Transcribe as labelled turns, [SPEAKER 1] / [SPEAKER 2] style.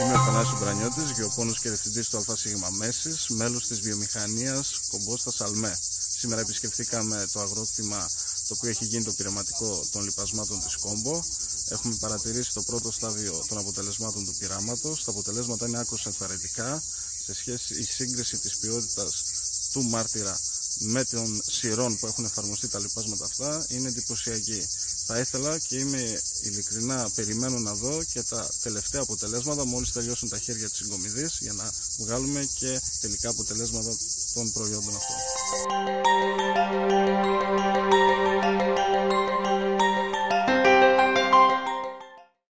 [SPEAKER 1] Είμαι ο Θανάσης Μπρανιώτης, γεωπόνος και διευθυντής του ΑΣ Μέσης, μέλος της βιομηχανίας Κομπόστα Σαλμέ. Σήμερα επισκεφθήκαμε το αγρόκτημα το οποίο έχει γίνει το πειραματικό των λιπασμάτων της Κόμπο. Έχουμε παρατηρήσει το πρώτο στάδιο των αποτελεσμάτων του πειράματος. Τα αποτελέσματα είναι άκρως ενθαρρυντικά σε σχέση η σύγκριση της ποιότητας του μάρτυρα με των σειρών που έχουν εφαρμοστεί τα λοιπάσματα αυτά είναι εντυπωσιακή. Θα ήθελα και είμαι ειλικρινά περιμένω να δω και τα τελευταία αποτελέσματα μόλις τελειώσουν τα χέρια της συγκομιδής για να βγάλουμε και τελικά αποτελέσματα των προϊόντων αυτών. Thank you.